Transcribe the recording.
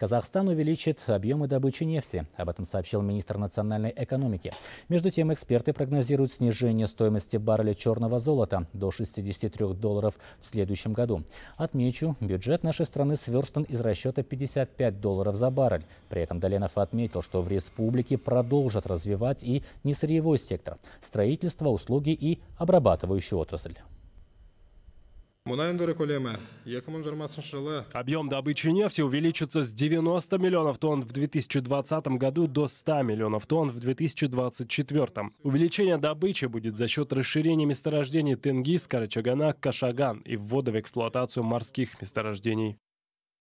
Казахстан увеличит объемы добычи нефти. Об этом сообщил министр национальной экономики. Между тем, эксперты прогнозируют снижение стоимости барреля черного золота до 63 долларов в следующем году. Отмечу, бюджет нашей страны сверстан из расчета 55 долларов за баррель. При этом Доленов отметил, что в республике продолжат развивать и несырьевой сектор, строительство, услуги и обрабатывающую отрасль. Объем добычи нефти увеличится с 90 миллионов тонн в 2020 году до 100 миллионов тонн в 2024. Увеличение добычи будет за счет расширения месторождений Тенгиз, Карачагана, Кашаган и ввода в эксплуатацию морских месторождений.